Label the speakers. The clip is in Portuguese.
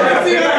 Speaker 1: Brasil!